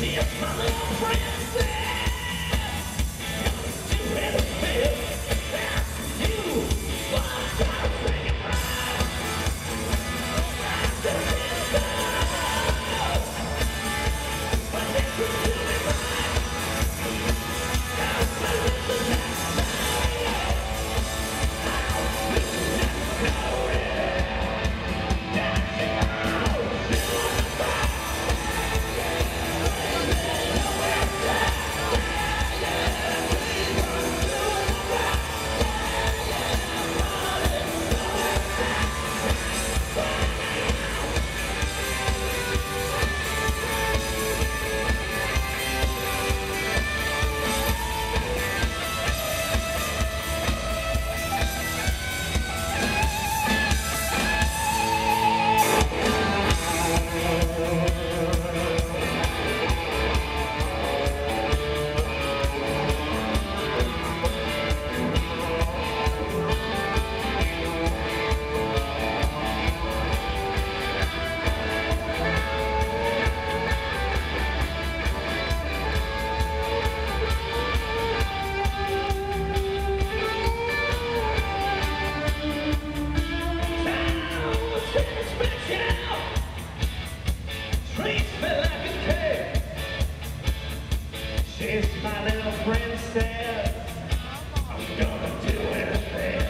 be a my little friend. She's my little princess. I'm gonna do anything.